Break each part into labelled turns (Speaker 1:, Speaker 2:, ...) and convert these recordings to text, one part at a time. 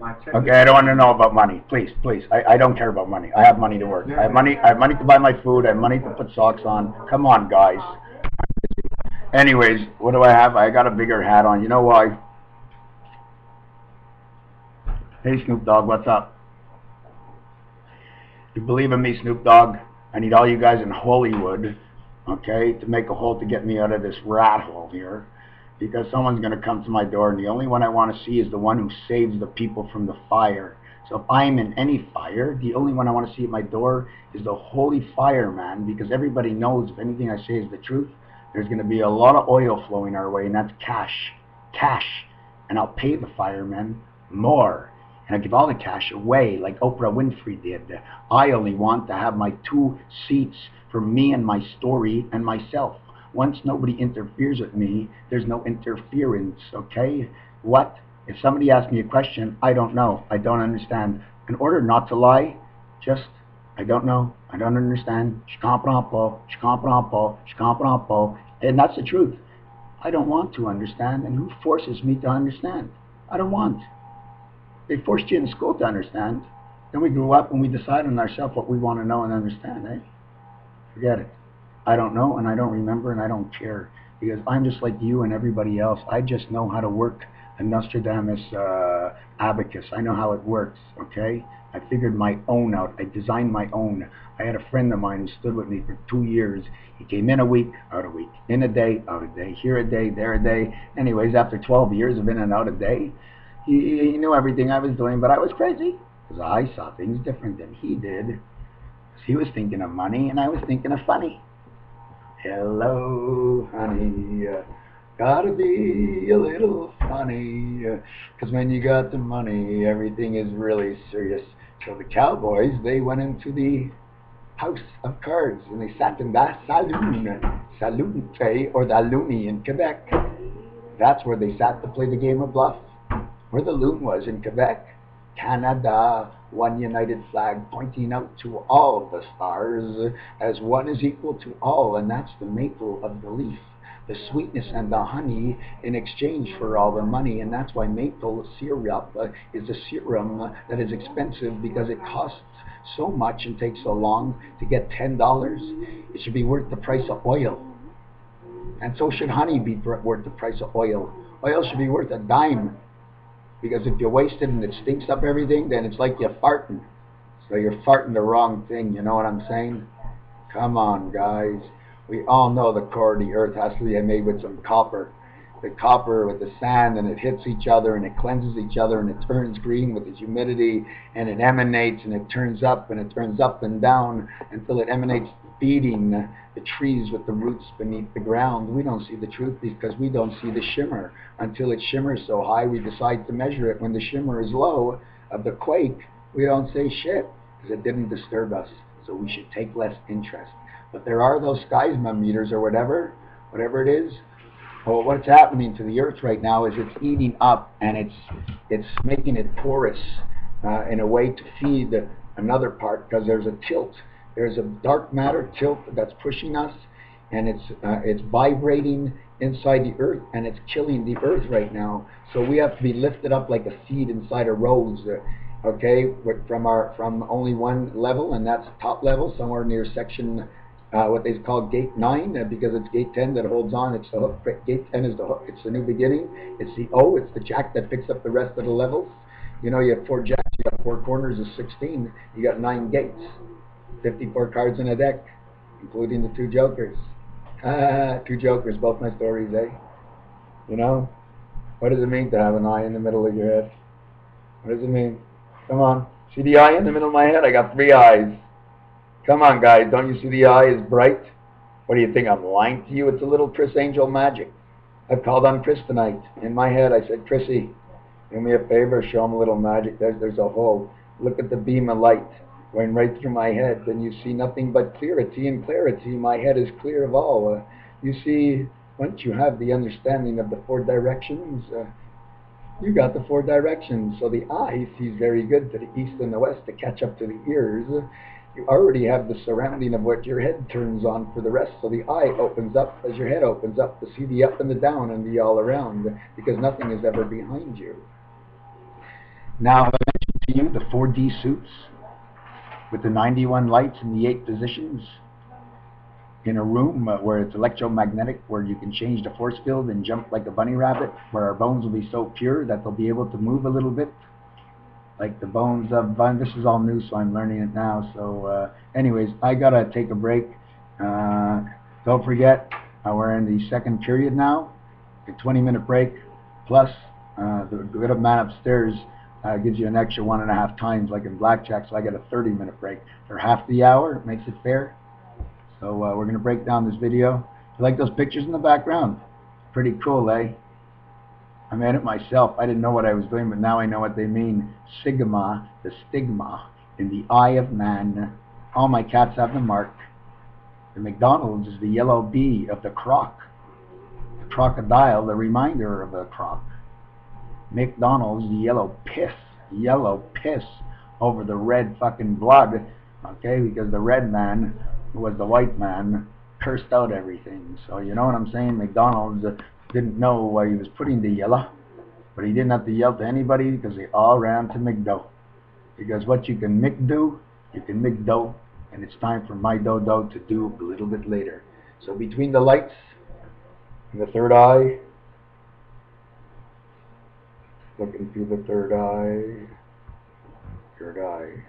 Speaker 1: Okay, I don't want to know about money. Please, please. I, I don't care about money. I have money to work. I have money. I have money to buy my food. I have money to put socks on. Come on, guys. Anyways, what do I have? I got a bigger hat on. You know why? Hey, Snoop Dogg, what's up? You believe in me, Snoop Dogg? I need all you guys in Hollywood, okay, to make a hole to get me out of this rat hole here. Because someone's going to come to my door, and the only one I want to see is the one who saves the people from the fire. So if I'm in any fire, the only one I want to see at my door is the holy fireman, because everybody knows if anything I say is the truth, there's going to be a lot of oil flowing our way, and that's cash. Cash. And I'll pay the firemen more. And I'll give all the cash away like Oprah Winfrey did. I only want to have my two seats for me and my story and myself. Once nobody interferes with me, there's no interference, okay? What? If somebody asks me a question, I don't know. I don't understand. In order not to lie, just, I don't know. I don't understand. Je comprends pas. Je comprends pas. Je comprends pas. And that's the truth. I don't want to understand. And who forces me to understand? I don't want. They forced you in school to understand. Then we grew up and we decide on ourselves what we want to know and understand, eh? Forget it. I don't know and I don't remember and I don't care because I'm just like you and everybody else. I just know how to work a Nostradamus uh, abacus. I know how it works, okay? I figured my own out. I designed my own. I had a friend of mine who stood with me for two years. He came in a week, out a week, in a day, out a day, here a day, there a day. Anyways, after 12 years of in and out a day, he, he knew everything I was doing, but I was crazy because I saw things different than he did. He was thinking of money, and I was thinking of funny. Hello, honey. Gotta be a little funny. Cause when you got the money, everything is really serious. So the cowboys, they went into the house of cards and they sat in that saloon, Salute or the Looney in Quebec. That's where they sat to play the game of bluff. Where the loon was in Quebec. Canada, one united flag pointing out to all the stars as one is equal to all, and that's the maple of the leaf, the sweetness and the honey in exchange for all the money, and that's why maple syrup is a serum that is expensive because it costs so much and takes so long to get ten dollars. It should be worth the price of oil, and so should honey be worth the price of oil. Oil should be worth a dime because if you waste it and it stinks up everything, then it's like you're farting. So you're farting the wrong thing, you know what I'm saying? Come on, guys. We all know the core of the earth has to be made with some copper. The copper with the sand, and it hits each other, and it cleanses each other, and it turns green with the humidity, and it emanates, and it turns up, and it turns up and down until it emanates feeding the trees with the roots beneath the ground. We don't see the truth because we don't see the shimmer. Until it shimmers so high, we decide to measure it. When the shimmer is low of the quake, we don't say shit because it didn't disturb us. So we should take less interest. But there are those seisma meters or whatever, whatever it is. Well, what's happening to the Earth right now is it's eating up and it's it's making it porous uh, in a way to feed another part because there's a tilt. There's a dark matter tilt that's pushing us, and it's uh, it's vibrating inside the Earth and it's killing the Earth right now. So we have to be lifted up like a seed inside a rose. Uh, okay, from our from only one level, and that's top level, somewhere near section uh, what they call gate nine, uh, because it's gate ten that holds on. It's the hook. Gate ten is the hook. It's the new beginning. It's the O. It's the jack that picks up the rest of the levels. You know, you have four jacks. You got four corners of sixteen. You got nine gates. Fifty-four cards in a deck, including the two jokers. Ah, two jokers. Both my stories, eh? You know, what does it mean to have an eye in the middle of your head? What does it mean? Come on. See the eye in the middle of my head? I got three eyes. Come on, guys. Don't you see the eye is bright? What do you think? I'm lying to you? It's a little Criss Angel magic. I've called on Chris tonight. In my head, I said, Chrissy, do me a favor. Show him a little magic. There's, there's a hole. Look at the beam of light going right through my head. Then you see nothing but clarity and clarity. My head is clear of all. Uh, you see, once you have the understanding of the four directions, uh, you got the four directions. So the eye sees very good to the east and the west to catch up to the ears. You already have the surrounding of what your head turns on for the rest. So the eye opens up as your head opens up to see the up and the down and the all around because nothing is ever behind you. Now, I mentioned to you the 4D suits with the 91 lights in the eight positions in a room uh, where it's electromagnetic, where you can change the force field and jump like a bunny rabbit, where our bones will be so pure that they'll be able to move a little bit, like the bones of. This is all new, so I'm learning it now. So, uh, anyways, I gotta take a break. Uh, don't forget, uh, we're in the second period now, a 20-minute break, plus uh, the good man upstairs uh, gives you an extra one and a half times, like in blackjack. So I get a 30-minute break for half the hour. It makes it fair. So uh, we're going to break down this video. You like those pictures in the background? Pretty cool, eh? I made it myself. I didn't know what I was doing, but now I know what they mean. Sigma, the stigma, in the eye of man. All my cats have the mark. The McDonald's is the yellow bee of the croc. The crocodile, the reminder of the croc. McDonald's, yellow piss. Yellow piss over the red fucking blood. Okay, because the red man who was the white man, cursed out everything. So you know what I'm saying? McDonald's didn't know why he was putting the yellow, but he didn't have to yell to anybody because they all ran to McDo. Because what you can McDo, you can McDo, and it's time for my dodo to do a little bit later. So between the lights and the third eye, looking through the third eye, third eye,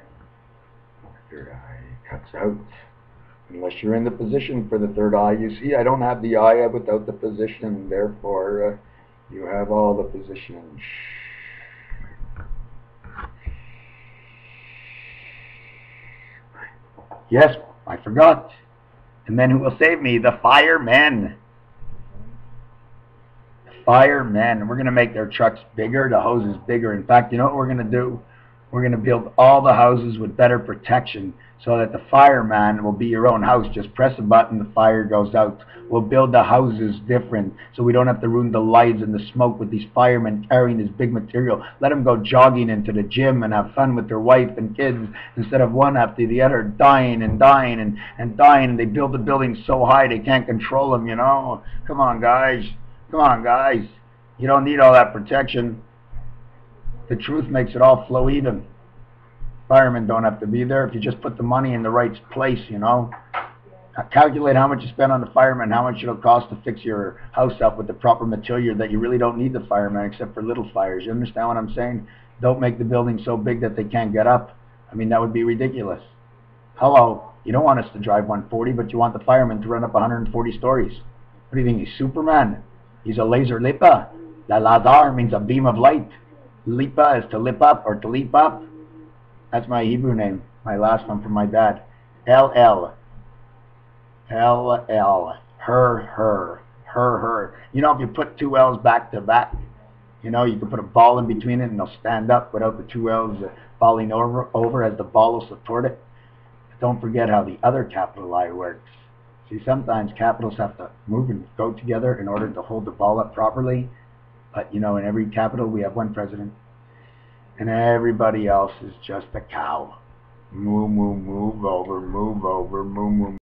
Speaker 1: third eye cuts out. Unless you're in the position for the third eye. You see, I don't have the eye without the position, therefore uh, you have all the positions. Yes, I forgot. And then who will save me? The firemen. Firemen. We're going to make their trucks bigger, the hoses bigger. In fact, you know what we're going to do? We're going to build all the houses with better protection so that the fireman will be your own house. Just press a button, the fire goes out. We'll build the houses different so we don't have to ruin the lights and the smoke with these firemen carrying this big material. Let them go jogging into the gym and have fun with their wife and kids instead of one after the other dying and dying and, and dying. And they build the buildings so high they can't control them, you know. Come on, guys. Come on, guys. You don't need all that protection. The truth makes it all flow even. Firemen don't have to be there if you just put the money in the right place, you know. Calculate how much you spend on the fireman, how much it'll cost to fix your house up with the proper material that you really don't need the fireman except for little fires. You understand what I'm saying? Don't make the building so big that they can't get up. I mean, that would be ridiculous. Hello, you don't want us to drive 140, but you want the fireman to run up 140 stories. What do you think, he's Superman? He's a laser lipa. La lazar means a beam of light. Lipa is to lip up or to leap up. That's my Hebrew name, my last one from my dad. L-L. L-L. Her, her. Her, her. You know, if you put two L's back to back, you know, you can put a ball in between it and they'll stand up without the two L's falling over, over as the ball will support it. But don't forget how the other capital I works. See, sometimes capitals have to move and go together in order to hold the ball up properly. But, you know, in every capital we have one president and everybody else is just a cow. Move, move, move over, move over, move, move.